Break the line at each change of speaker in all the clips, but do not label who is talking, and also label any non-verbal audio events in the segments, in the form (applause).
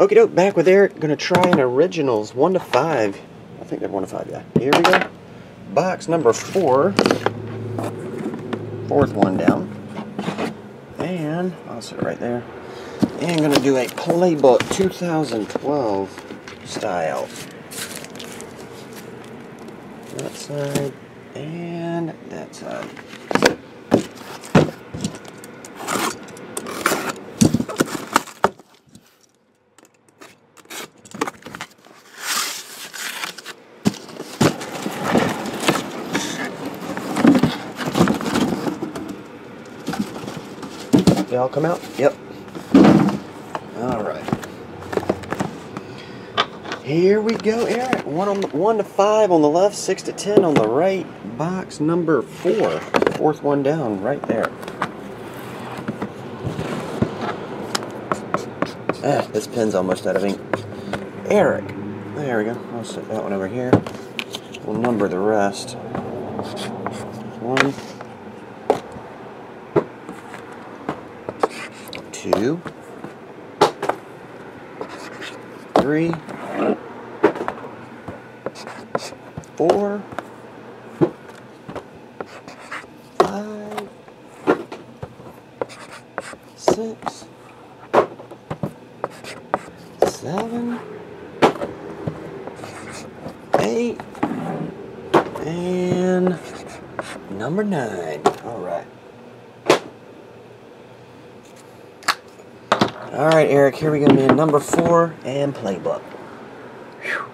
Okie doke, back with Erik. Gonna try an originals, one to five. I think they're one to five, yeah. Here we go. Box number four. Fourth one down. And I'll sit it right there. And gonna do a playbook 2012 style. That side and that side. They all come out? Yep. All right. Here we go, Erik. One on the, one to five on the left, six to ten on the right. Box number four. Fourth one down, right there. Ah, this pen's almost out of ink. Erik. There we go. I'll set that one over here. We'll number the rest. One. Two. Three. Four. Five. Six. Seven. Eight. And number nine. All right. All right, Erik, here we go, man. Number four and playbook. Whew.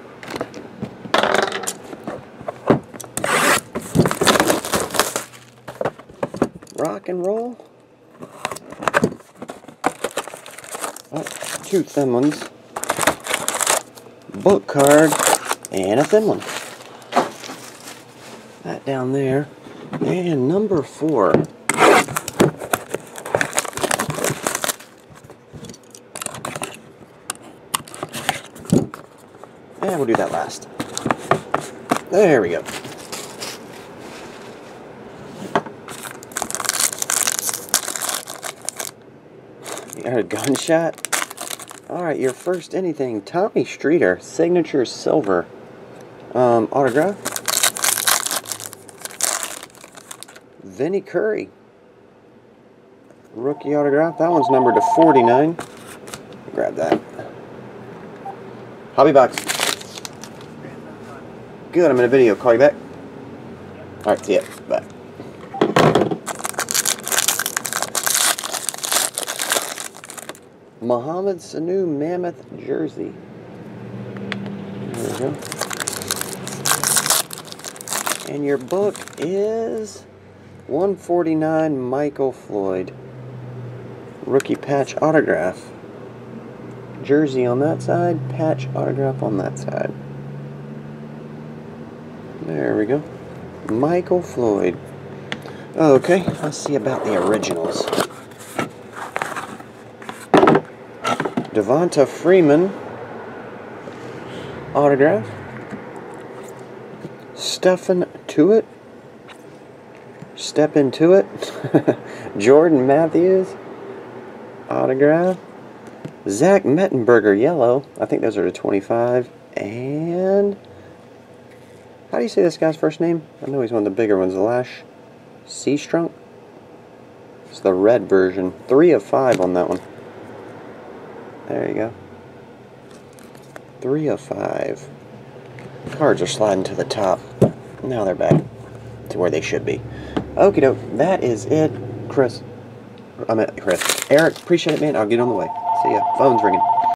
Rock and roll. Oh, two thin ones. Book card and a thin one. That down there. And number four. We'll do that last. There we go. You heard a gunshot? Alright, your first anything. Tommy Streeter, signature silver. Um, autograph. Vinny Curry. Rookie autograph. That one's numbered to 49. Grab that. Hobby box. Good, I'm in a video. Call you back. Alright, see ya. Bye. Mohamed Sanu Mammoth Jersey. There we go. And your book is 149 Michael Floyd. Rookie patch autograph. Jersey on that side, patch autograph on that side. There we go. Michael Floyd. Okay, let's see about the originals. Devonta Freeman autograph. Stephen Tuitt. Step into it. (laughs) Jordan Matthews autograph. Zach Mettenberger yellow. I think those are the 25. And how do you say this guy's first name? I know he's one of the bigger ones. The Lash Seastrunk. It's the red version. Three of five on that one. There you go. Three of five. Cards are sliding to the top. Now they're back to where they should be. Okie doke. That is it. Chris. I'm at Chris. Erik, appreciate it, man. I'll get on the way. See ya. Phone's ringing.